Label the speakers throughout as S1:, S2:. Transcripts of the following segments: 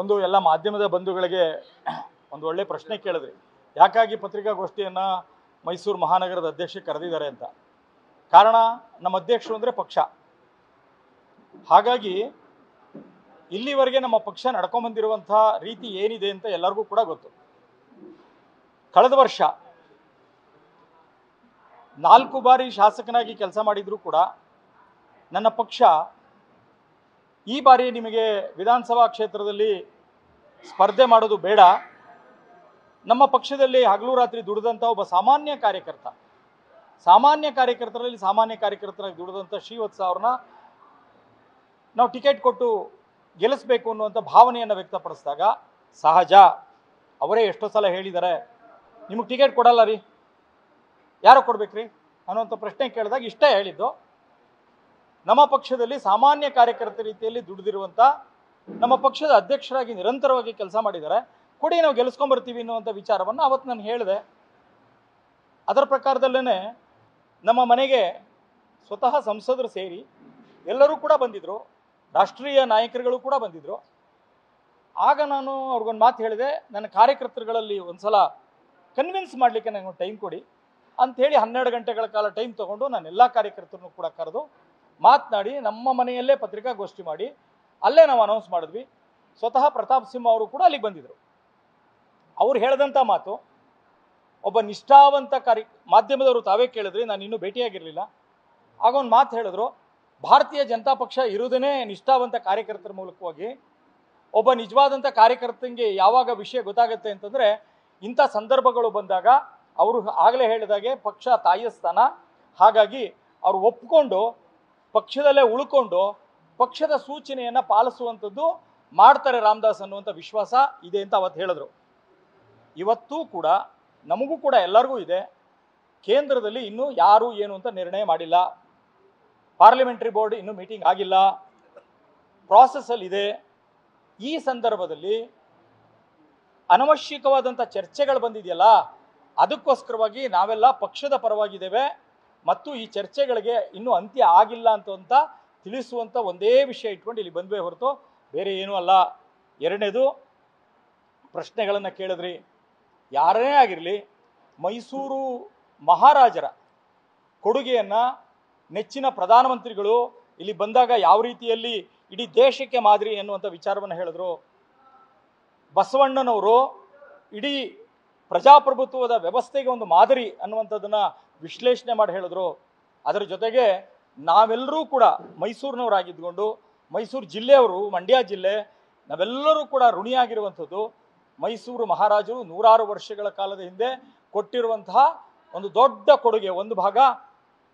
S1: ಒಂದು ಎಲ್ಲ ಮಾಧ್ಯಮದ ಬಂಧುಗಳಿಗೆ ಒಂದು ಒಳ್ಳೆ ಪ್ರಶ್ನೆ ಕೇಳಿದ್ರಿ. ಯಾಕಾಗಿ ಪತ್ರಿಕಾಗೋಷ್ಠಿಯನ್ನು ಮೈಸೂರು ಮಹಾನಗರದ ಅಧ್ಯಕ್ಷ ಕರೆದಿದ್ದಾರೆ ಅಂತ. ಕಾರಣ, ನಮ್ಮ ಅಧ್ಯಕ್ಷರು ಅಂದರೆ ಪಕ್ಷ. ಹಾಗಾಗಿ ಇಲ್ಲಿವರೆಗೆ ನಮ್ಮ ಪಕ್ಷ ನಡ್ಕೊಂಬಂದಿರುವಂಥ ರೀತಿ ಏನಿದೆ ಅಂತ ಎಲ್ಲರಿಗೂ ಕೂಡ ಗೊತ್ತು. ಕಳೆದ ವರ್ಷ ನಾಲ್ಕು ಬಾರಿ ಶಾಸಕನಾಗಿ ಕೆಲಸ ಮಾಡಿದರೂ ಕೂಡ ನನ್ನ ಪಕ್ಷ ಈ ಬಾರಿ ನಿಮಗೆ ವಿಧಾನಸಭಾ ಕ್ಷೇತ್ರದಲ್ಲಿ ಸ್ಪರ್ಧೆ ಮಾಡೋದು ಬೇಡ. ನಮ್ಮ ಪಕ್ಷದಲ್ಲಿ ಹಗಲು ರಾತ್ರಿ ದುಡಿದಂಥ ಒಬ್ಬ ಸಾಮಾನ್ಯ ಕಾರ್ಯಕರ್ತ. ಸಾಮಾನ್ಯ ಕಾರ್ಯಕರ್ತರಲ್ಲಿ ಸಾಮಾನ್ಯ ಕಾರ್ಯಕರ್ತರಾಗಿ ದುಡಿದಂಥ ಶ್ರೀವತ್ಸ ಅವ್ರನ್ನ ನಾವು ಟಿಕೆಟ್ ಕೊಟ್ಟು ಗೆಲ್ಲಿಸ್ಬೇಕು ಅನ್ನುವಂಥ ಭಾವನೆಯನ್ನು ವ್ಯಕ್ತಪಡಿಸಿದಾಗ ಸಹಜ. ಅವರೇ ಎಷ್ಟೋ ಸಲ ಹೇಳಿದ್ದಾರೆ, ನಿಮಗೆ ಟಿಕೆಟ್ ಕೊಡಲ್ಲ ರೀ. ಯಾರೋ ಕೊಡ್ಬೇಕ್ರಿ? ಅನ್ನೋಂಥ ಪ್ರಶ್ನೆ ಕೇಳಿದಾಗ ಇಷ್ಟೇ ಹೇಳಿದ್ದು. ನಮ್ಮ ಪಕ್ಷದಲ್ಲಿ ಸಾಮಾನ್ಯ ಕಾರ್ಯಕರ್ತ ರೀತಿಯಲ್ಲಿ ದುಡಿದಿರುವಂಥ ನಮ್ಮ ಪಕ್ಷದ ಅಧ್ಯಕ್ಷರಾಗಿ ನಿರಂತರವಾಗಿ ಕೆಲಸ ಮಾಡಿದ್ದಾರೆ. ಕೊಡಿ, ನಾವು ಗೆಲ್ಲಿಸ್ಕೊಂಬರ್ತೀವಿ ಅನ್ನುವಂಥ ವಿಚಾರವನ್ನು ಅವತ್ತು ನಾನು ಹೇಳಿದೆ. ಅದರ ಪ್ರಕಾರದಲ್ಲೇ ನಮ್ಮ ಮನೆಗೆ ಸ್ವತಃ ಸಂಸದರು ಸೇರಿ ಎಲ್ಲರೂ ಕೂಡ ಬಂದಿದ್ದರು ರಾಷ್ಟ್ರೀಯ ನಾಯಕರುಗಳು ಕೂಡ ಬಂದಿದ್ದರು ಆಗ ನಾನು ಅವ್ರಿಗೊಂದು ಮಾತು ಹೇಳಿದೆ, ನನ್ನ ಕಾರ್ಯಕರ್ತರುಗಳಲ್ಲಿ ಒಂದ್ಸಲ ಕನ್ವಿನ್ಸ್ ಮಾಡಲಿಕ್ಕೆ ನನಗೆ ಟೈಮ್ ಕೊಡಿ. ಅಂಥೇಳಿ ಹನ್ನೆರಡು ಗಂಟೆಗಳ ಕಾಲ ಟೈಮ್ ತಗೊಂಡು ನಾನು ಎಲ್ಲ ಕಾರ್ಯಕರ್ತರನ್ನು ಕೂಡ ಕರೆದು ಮಾತನಾಡಿ ನಮ್ಮ ಮನೆಯಲ್ಲೇ ಪತ್ರಿಕಾಗೋಷ್ಠಿ ಮಾಡಿ, ಅಲ್ಲೇ ನಾವು ಅನೌನ್ಸ್ ಮಾಡಿದ್ವಿ. ಸ್ವತಃ ಪ್ರತಾಪ್ ಸಿಂಹ ಅವರು ಕೂಡ ಅಲ್ಲಿಗೆ ಬಂದಿದ್ದರು ಅವ್ರು ಹೇಳಿದಂಥ ಮಾತು, ಒಬ್ಬ ನಿಷ್ಠಾವಂತ ಕಾರ್ಯ, ಮಾಧ್ಯಮದವರು ತಾವೇ ಕೇಳಿದ್ರಿ, ನಾನು ಇನ್ನೂ ಭೇಟಿಯಾಗಿರಲಿಲ್ಲ. ಆಗ ಒಂದು ಮಾತು ಹೇಳಿದ್ರು, ಭಾರತೀಯ ಜನತಾ ಪಕ್ಷ ಇರುವುದೇ ನಿಷ್ಠಾವಂತ ಕಾರ್ಯಕರ್ತರ ಮೂಲಕವಾಗಿ, ಒಬ್ಬ ನಿಜವಾದಂಥ ಕಾರ್ಯಕರ್ತನಿಗೆ ಯಾವಾಗ ವಿಷಯ ಗೊತ್ತಾಗುತ್ತೆ ಅಂತಂದರೆ, ಇಂಥ ಸಂದರ್ಭಗಳು ಬಂದಾಗ ಅವರು ಆಗಲೇ ಹೇಳಿದಾಗೆ ಪಕ್ಷ ತಾಯಿಯ ಸ್ಥಾನ. ಹಾಗಾಗಿ ಅವರು ಒಪ್ಕೊಂಡು ಪಕ್ಷದಲ್ಲೇ ಉಳ್ಕೊಂಡು ಪಕ್ಷದ ಸೂಚನೆಯನ್ನು ಪಾಲಿಸುವಂಥದ್ದು ಮಾಡ್ತಾರೆ ರಾಮದಾಸ್ ಅನ್ನುವಂಥ ವಿಶ್ವಾಸ ಇದೆ ಅಂತ ಅವತ್ತು ಹೇಳಿದ್ರು. ಇವತ್ತೂ ಕೂಡ ನಮಗೂ ಕೂಡ ಎಲ್ಲರಿಗೂ ಇದೆ. ಕೇಂದ್ರದಲ್ಲಿ ಇನ್ನೂ ಯಾರು ಏನು ಅಂತ ನಿರ್ಣಯ ಮಾಡಿಲ್ಲ. ಪಾರ್ಲಿಮೆಂಟರಿ ಬೋರ್ಡ್ ಇನ್ನೂ ಮೀಟಿಂಗ್ ಆಗಿಲ್ಲ. ಪ್ರಾಸೆಸ್ಸಲ್ಲಿ ಇದೆ. ಈ ಸಂದರ್ಭದಲ್ಲಿ ಅನವಶ್ಯಕವಾದಂಥ ಚರ್ಚೆಗಳು ಬಂದಿದೆಯಲ್ಲ, ಅದಕ್ಕೋಸ್ಕರವಾಗಿ ನಾವೆಲ್ಲ ಪಕ್ಷದ ಪರವಾಗಿದ್ದೇವೆ. ಮತ್ತು ಈ ಚರ್ಚೆಗಳಿಗೆ ಇನ್ನೂ ಅಂತ್ಯ ಆಗಿಲ್ಲ ಅಂತ ಅಂತ ತಿಳಿಸುವಂಥ ಒಂದೇ ವಿಷಯ ಇಟ್ಕೊಂಡು ಇಲ್ಲಿ ಬಂದ್ವೇ ಹೊರತು ಬೇರೆ ಏನೂ ಅಲ್ಲ. ಎರಡನೇದು, ಪ್ರಶ್ನೆಗಳನ್ನು ಕೇಳಿದ್ರಿ. ಯಾರೇ ಆಗಿರಲಿ, ಮೈಸೂರು ಮಹಾರಾಜರ ಕೊಡುಗೆಯನ್ನು ನೆಚ್ಚಿನ ಪ್ರಧಾನಮಂತ್ರಿಗಳು ಇಲ್ಲಿ ಬಂದಾಗ ಯಾವ ರೀತಿಯಲ್ಲಿ ಇಡೀ ದೇಶಕ್ಕೆ ಮಾದರಿ ಎನ್ನುವಂಥ ವಿಚಾರವನ್ನು ಹೇಳಿದ್ರು. ಬಸವಣ್ಣನವರು ಇಡೀ ಪ್ರಜಾಪ್ರಭುತ್ವದ ವ್ಯವಸ್ಥೆಗೆ ಒಂದು ಮಾದರಿ ಅನ್ನುವಂಥದ್ದನ್ನು ವಿಶ್ಲೇಷಣೆ ಮಾಡಿ ಹೇಳಿದ್ರು. ಅದರ ಜೊತೆಗೆ ನಾವೆಲ್ಲರೂ ಕೂಡ ಮೈಸೂರಿನವರಾಗಿದ್ದುಕೊಂಡು, ಮೈಸೂರು ಜಿಲ್ಲೆಯವರು, ಮಂಡ್ಯ ಜಿಲ್ಲೆ, ನಾವೆಲ್ಲರೂ ಕೂಡ ಋಣಿಯಾಗಿರುವಂಥದ್ದು ಮೈಸೂರು ಮಹಾರಾಜರು ನೂರಾರು ವರ್ಷಗಳ ಕಾಲದ ಹಿಂದೆ ಕೊಟ್ಟಿರುವಂತಹ ಒಂದು ದೊಡ್ಡ ಕೊಡುಗೆ, ಒಂದು ಭಾಗ.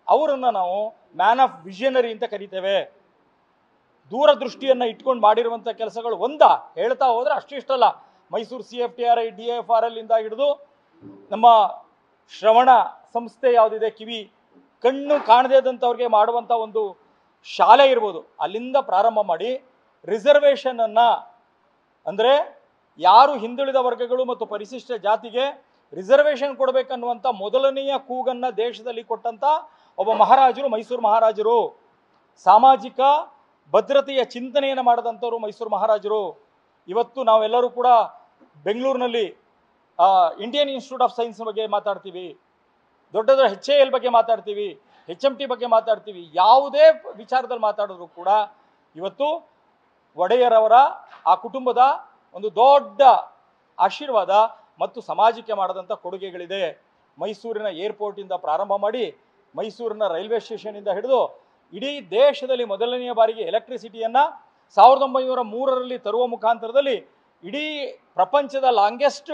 S1: ಅವರನ್ನು ನಾವು ಮ್ಯಾನ್ ಆಫ್ ವಿಷನರಿ ಅಂತ ಕರಿತೇವೆ. ದೂರದೃಷ್ಟಿಯನ್ನು ಇಟ್ಕೊಂಡು ಮಾಡಿರುವಂಥ ಕೆಲಸಗಳು ಒಂದ. ಹೇಳ್ತಾ ಹೋದರೆ ಅಷ್ಟಿಷ್ಟಲ್ಲ Mysuru C F T R I D F R L ಇಂದ ಹಿಡಿದು ನಮ್ಮ ಶ್ರವಣ ಸಂಸ್ಥೆ ಯಾವುದಿದೆ? ಕಿವಿ. ಕಣ್ಣು ಕಾಣದೇ ಇದ್ದಂಥವ್ರಿಗೆ ಮಾಡುವಂಥ ಒಂದು ಶಾಲೆ ಇರ್ಬೋದು. ಅಲ್ಲಿಂದ ಪ್ರಾರಂಭ ಮಾಡಿ ರಿಸರ್ವೇಷನನ್ನು ಅಂದರೆ ಯಾರು ಹಿಂದುಳಿದ ವರ್ಗಗಳು ಮತ್ತು ಪರಿಶಿಷ್ಟ ಜಾತಿಗೆ ರಿಸರ್ವೇಷನ್ ಕೊಡಬೇಕನ್ನುವಂಥ ಮೊದಲನೆಯ ಕೂಗನ್ನು ದೇಶದಲ್ಲಿ ಕೊಟ್ಟಂಥ ಒಬ್ಬ ಮಹಾರಾಜರು, ಮೈಸೂರು ಮಹಾರಾಜರು. ಸಾಮಾಜಿಕ ಭದ್ರತೆಯ ಚಿಂತನೆಯನ್ನು ಮಾಡಿದಂಥವ್ರು ಮೈಸೂರು ಮಹಾರಾಜರು. ಇವತ್ತು ನಾವೆಲ್ಲರೂ ಕೂಡ ಬೆಂಗಳೂರಿನಲ್ಲಿ ಇಂಡಿಯನ್ ಇನ್ಸ್ಟಿಟ್ಯೂಟ್ ಆಫ್ ಸೈನ್ಸ್ ಬಗ್ಗೆ ಮಾತಾಡ್ತೀವಿ. ದೊಡ್ಡ ದೊಡ್ಡ ಎಚ್ ಎ ಎಲ್ ಬಗ್ಗೆ ಮಾತಾಡ್ತೀವಿ ಎಚ್ ಎಂ ಟಿ ಬಗ್ಗೆ ಮಾತಾಡ್ತೀವಿ. ಯಾವುದೇ ವಿಚಾರದಲ್ಲಿ ಮಾತಾಡಿದ್ರು ಕೂಡ ಇವತ್ತು ಒಡೆಯರವರ, ಆ ಕುಟುಂಬದ ಒಂದು ದೊಡ್ಡ ಆಶೀರ್ವಾದ ಮತ್ತು ಸಮಾಜಕ್ಕೆ ಮಾಡಿದಂಥ ಕೊಡುಗೆಗಳಿದೆ. ಮೈಸೂರಿನ ಏರ್ಪೋರ್ಟಿಂದ ಪ್ರಾರಂಭ ಮಾಡಿ ಮೈಸೂರಿನ ರೈಲ್ವೆ ಸ್ಟೇಷನಿಂದ ಹಿಡಿದು ಇಡೀ ದೇಶದಲ್ಲಿ ಮೊದಲನೆಯ ಬಾರಿಗೆ ಎಲೆಕ್ಟ್ರಿಸಿಟಿಯನ್ನು ಸಾವಿರದ ಒಂಬೈನೂರ ಮೂರರಲ್ಲಿ ತರುವ ಮುಖಾಂತರದಲ್ಲಿ ಇಡೀ ಪ್ರಪಂಚದ ಲಾಂಗೆಸ್ಟ್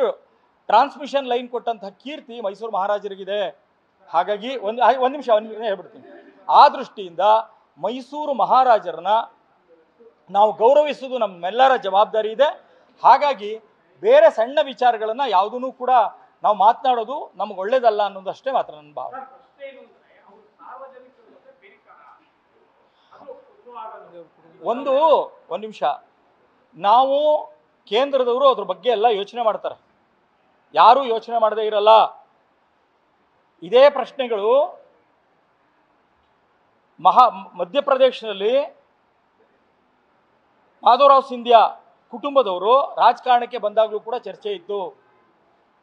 S1: ಟ್ರಾನ್ಸ್ಮಿಷನ್ ಲೈನ್ ಕೊಟ್ಟಂತಹ ಕೀರ್ತಿ ಮೈಸೂರು ಮಹಾರಾಜರಿಗಿದೆ. ಹಾಗಾಗಿ ಒಂದು ಒಂದು ನಿಮಿಷ ಒಂದು ನಿಮಿಷ ಹೇಳ್ಬಿಡ್ತೀನಿ. ಆ ದೃಷ್ಟಿಯಿಂದ ಮೈಸೂರು ಮಹಾರಾಜರನ್ನ ನಾವು ಗೌರವಿಸುವುದು ನಮ್ಮೆಲ್ಲರ ಜವಾಬ್ದಾರಿ ಇದೆ. ಹಾಗಾಗಿ ಬೇರೆ ಸಣ್ಣ ವಿಚಾರಗಳನ್ನು ಯಾವುದೂ ಕೂಡ ನಾವು ಮಾತನಾಡೋದು ನಮ್ಗೆ ಒಳ್ಳೇದಲ್ಲ ಅನ್ನೋದಷ್ಟೇ ಮಾತ್ರ ನನ್ನ ಭಾವನೆ. ಒಂದು ಒಂದು ನಿಮಿಷ. ನಾವು ಕೇಂದ್ರದವರು ಅದ್ರ ಬಗ್ಗೆ ಎಲ್ಲ ಯೋಚನೆ ಮಾಡ್ತಾರೆ. ಯಾರೂ ಯೋಚನೆ ಮಾಡದೇ ಇರಲ್ಲ. ಇದೇ ಪ್ರಶ್ನೆಗಳು ಮಹಾ ಮಧ್ಯಪ್ರದೇಶದಲ್ಲಿ ಮಾಧವರಾವ್ ಸಿಂಧ್ಯಾ ಕುಟುಂಬದವರು ರಾಜಕಾರಣಕ್ಕೆ ಬಂದಾಗಲೂ ಕೂಡ ಚರ್ಚೆ ಇತ್ತು.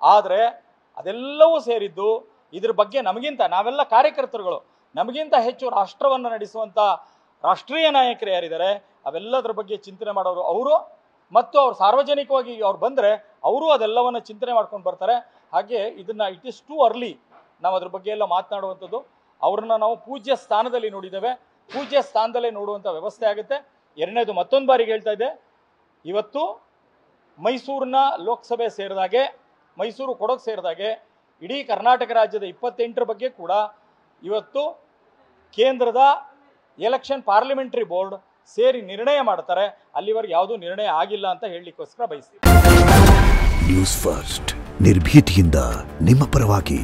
S1: ಆದರೆ ಅದೆಲ್ಲವೂ ಸೇರಿದ್ದು ಇದ್ರ ಬಗ್ಗೆ ನಮಗಿಂತ ನಾವೆಲ್ಲ ಕಾರ್ಯಕರ್ತರುಗಳು, ನಮಗಿಂತ ಹೆಚ್ಚು ರಾಷ್ಟ್ರವನ್ನು ನಡೆಸುವಂಥ ರಾಷ್ಟ್ರೀಯ ನಾಯಕರು ಯಾರಿದ್ದಾರೆ, ಅವೆಲ್ಲದರ ಬಗ್ಗೆ ಚಿಂತನೆ ಮಾಡೋರು ಅವರು. ಮತ್ತು ಅವ್ರು ಸಾರ್ವಜನಿಕವಾಗಿ ಅವ್ರು ಬಂದರೆ ಅವರು ಅದೆಲ್ಲವನ್ನು ಚಿಂತನೆ ಮಾಡ್ಕೊಂಡು ಬರ್ತಾರೆ. ಹಾಗೆ ಇದನ್ನು ಇಟ್ ಇಸ್ ಟು ಅರ್ಲಿ ನಾವು ಅದ್ರ ಬಗ್ಗೆ ಎಲ್ಲ ಮಾತನಾಡುವಂಥದ್ದು. ಅವ್ರನ್ನ ನಾವು ಪೂಜ್ಯ ಸ್ಥಾನದಲ್ಲಿ ನೋಡಿದ್ದೇವೆ. ಪೂಜ್ಯ ಸ್ಥಾನದಲ್ಲೇ ನೋಡುವಂಥ ವ್ಯವಸ್ಥೆ ಆಗುತ್ತೆ. ಎರಡನೇದು ಮತ್ತೊಂದು ಬಾರಿಗೆ ಹೇಳ್ತಾ ಇದೆ ಇವತ್ತು ಮೈಸೂರಿನ ಲೋಕಸಭೆ ಸೇರಿದಾಗೆ ಮೈಸೂರು ಕೊಡಗು ಸೇರಿದಾಗೆ ಇಡೀ ಕರ್ನಾಟಕ ರಾಜ್ಯದ ಇಪ್ಪತ್ತೆಂಟರ ಬಗ್ಗೆ ಕೂಡ ಇವತ್ತು ಕೇಂದ್ರದ ಎಲೆಕ್ಷನ್ ಪಾರ್ಲಿಮೆಂಟ್ರಿ ಬೋರ್ಡ್ ಸೇರಿ ನಿರ್ಣಯ ಮಾಡ್ತಾರೆ, ಅಲ್ಲಿವರೆಗೆ ಯಾವುದೂ ನಿರ್ಣಯ ಆಗಿಲ್ಲ ಅಂತ ಹೇಳಲಿಕ್ಕೋಸ್ಕರ ಬಯಸ್ತೀನಿ
S2: ನ್ಯೂಸ್ ಫಸ್ಟ್ ನಿರ್ಭೀತಿಯಿಂದ ನಿಮ್ಮ ಪರವಾಗಿ.